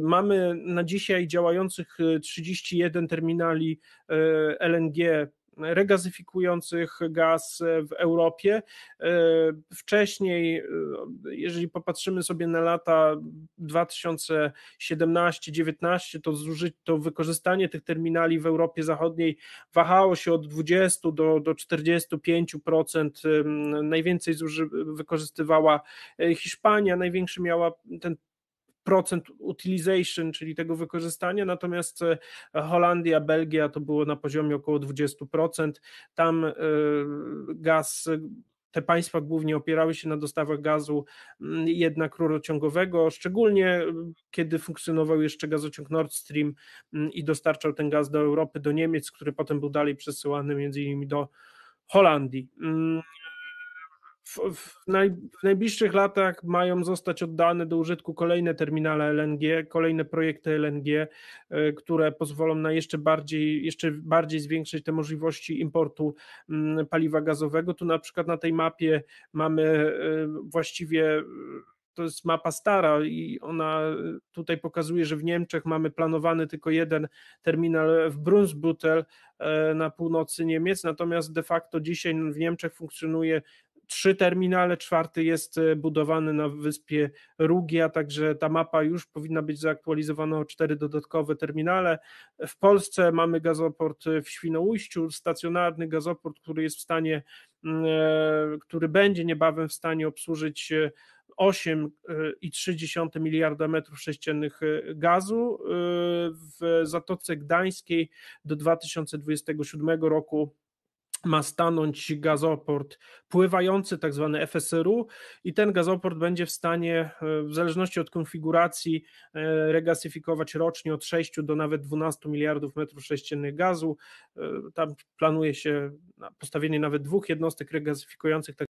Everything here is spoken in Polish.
Mamy na dzisiaj działających 31 terminali LNG regazyfikujących gaz w Europie. Wcześniej, jeżeli popatrzymy sobie na lata 2017-19, to, to wykorzystanie tych terminali w Europie Zachodniej wahało się od 20 do, do 45%. Najwięcej wykorzystywała Hiszpania, największy miała ten procent utilization, czyli tego wykorzystania, natomiast e, Holandia, Belgia to było na poziomie około 20%. Tam e, gaz te państwa głównie opierały się na dostawach gazu mm, jednak rurociągowego, szczególnie kiedy funkcjonował jeszcze gazociąg Nord Stream mm, i dostarczał ten gaz do Europy, do Niemiec, który potem był dalej przesyłany między innymi do Holandii. W, w, naj, w, najbliższych latach mają zostać oddane do użytku kolejne terminale LNG, kolejne projekty LNG, e, które pozwolą na jeszcze bardziej, jeszcze bardziej zwiększyć te możliwości importu mm, paliwa gazowego. Tu na przykład na tej mapie mamy e, właściwie to jest mapa stara i ona tutaj pokazuje, że w Niemczech mamy planowany tylko jeden terminal w Brunsbüttel e, na północy Niemiec, natomiast de facto dzisiaj w Niemczech funkcjonuje trzy terminale, czwarty jest e, budowany na wyspie Rugia, także ta mapa już powinna być zaktualizowana o cztery dodatkowe terminale. W Polsce mamy gazoport w Świnoujściu, stacjonarny gazoport, który jest w stanie, mm, e, który będzie niebawem w stanie obsłużyć 8,3 e, miliarda metrów sześciennych gazu. W Zatoce Gdańskiej do 2027 roku ma stanąć gazoport pływający, tak zwany FSRU, i ten gazoport będzie w stanie, e, w zależności od konfiguracji, e, regasyfikować rocznie od 6 do nawet 12 miliardów metrów sześciennych gazu. E, tam planuje się postawienie nawet dwóch jednostek regasyfikujących, tak